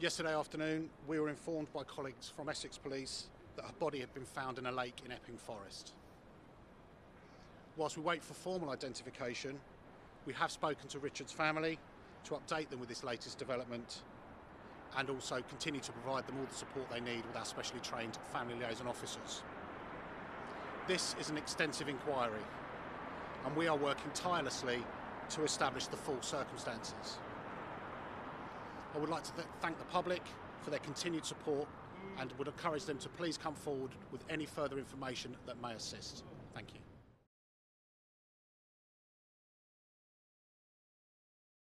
Yesterday afternoon, we were informed by colleagues from Essex Police that her body had been found in a lake in Epping Forest. Whilst we wait for formal identification, we have spoken to Richard's family to update them with this latest development and also continue to provide them all the support they need with our specially trained family liaison officers. This is an extensive inquiry and we are working tirelessly to establish the full circumstances. I would like to th- thank the public for their continued support and would encourage them to please come forward with any further information that may assist. Thank you.